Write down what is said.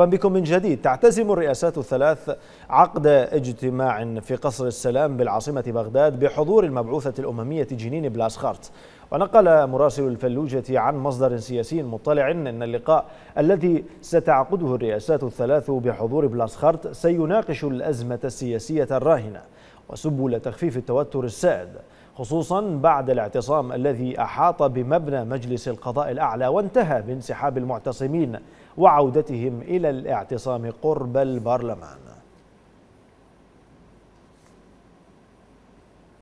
مرحبا بكم من جديد. تعتزم الرئاسات الثلاث عقد اجتماع في قصر السلام بالعاصمة بغداد بحضور المبعوثة الأممية جنين بلاسخارت ونقل مراسل الفلوجة عن مصدر سياسي مطلع أن اللقاء الذي ستعقده الرئاسات الثلاث بحضور بلاسخارت سيناقش الأزمة السياسية الراهنة وسبل تخفيف التوتر السائد خصوصا بعد الاعتصام الذي أحاط بمبنى مجلس القضاء الأعلى وانتهى بانسحاب المعتصمين وعودتهم إلى الاعتصام قرب البرلمان.